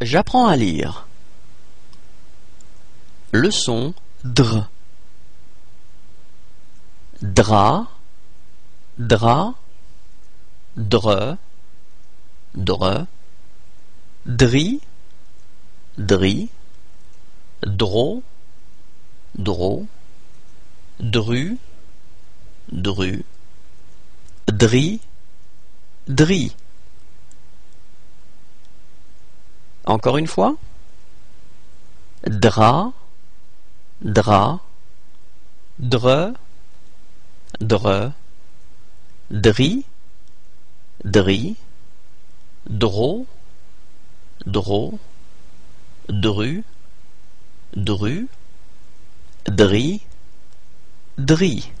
J'apprends à lire. Leçon dr. Dra, dra, dre, dre, dri, dri, dro, dro, dru, dru, dri, dri. Encore une fois. Dra, dra, dre, dre, dri, dri, dro, dro, dru, dru, dri, dri.